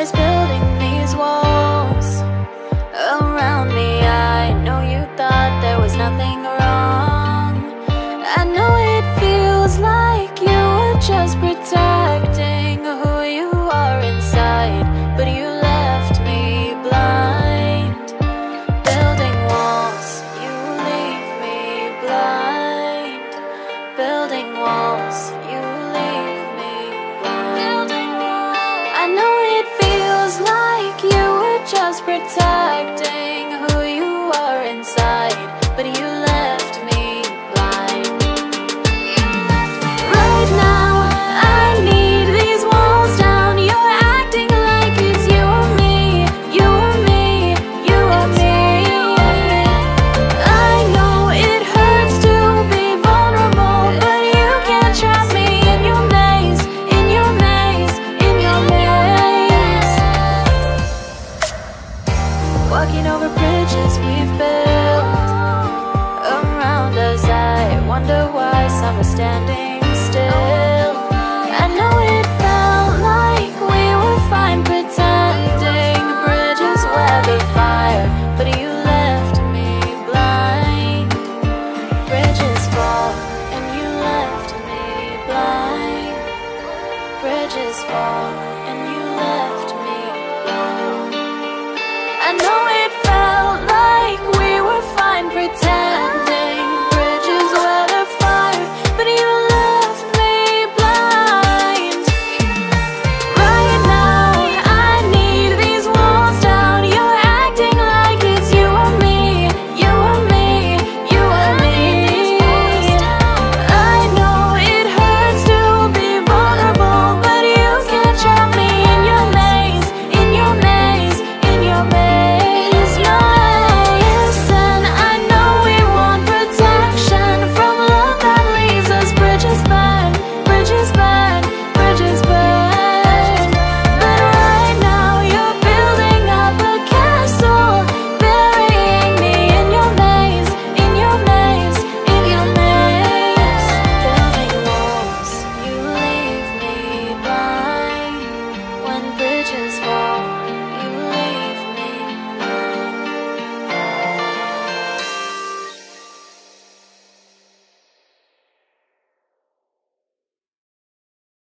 always built must protect Fall.